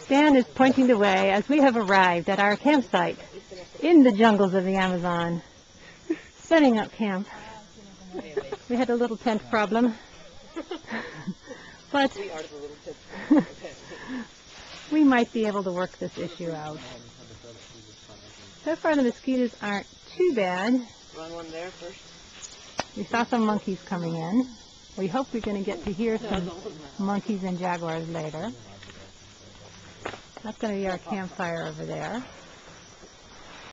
Stan is pointing the way as we have arrived at our campsite in the jungles of the Amazon, setting up camp. We had a little tent problem, but we might be able to work this issue out. So far the mosquitoes aren't too bad. Run one there first. We saw some monkeys coming in. We hope we're going to get to hear some monkeys and jaguars later. That's going to be our campfire over there.